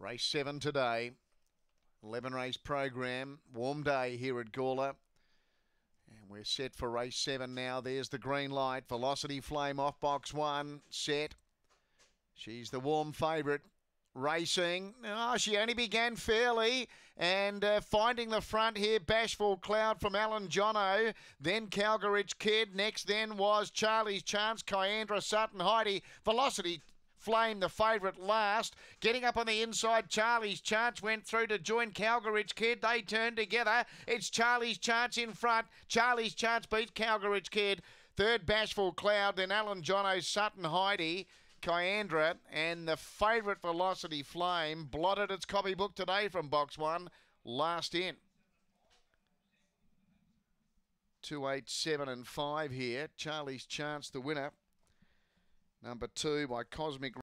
Race seven today. 11 race program. Warm day here at Gawler. And we're set for race seven now. There's the green light. Velocity Flame off box one. Set. She's the warm favourite. Racing. Oh, she only began fairly and uh, finding the front here. Bashful Cloud from Alan Jono. Then Calgary Kid. Next then was Charlie's Chance. Kyandra Sutton Heidi. Velocity Flame, the favourite last. Getting up on the inside, Charlie's Chance went through to join Calgaridge Kid. They turned together. It's Charlie's Chance in front. Charlie's Chance beats Calgaridge Kid. Third, Bashful Cloud. Then Alan Jono, Sutton Heidi. Kyandra and the favourite Velocity Flame blotted its copybook today from box one, last in. Two, eight, seven, and five here. Charlie's Chance, the winner. Number two by Cosmic